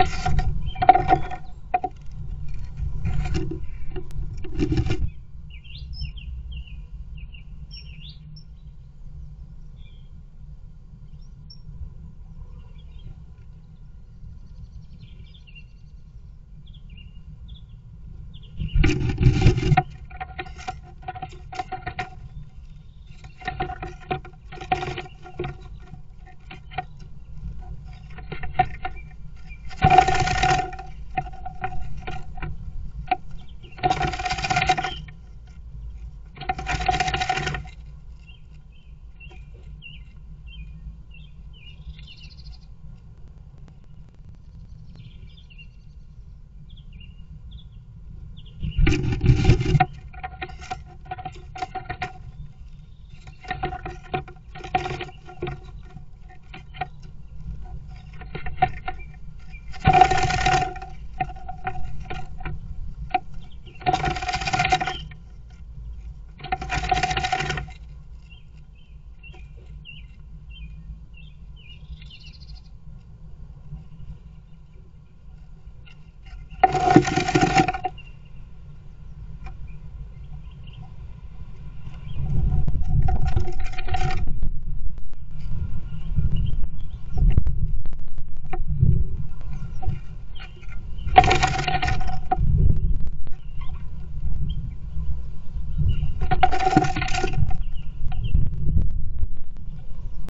Thank you. You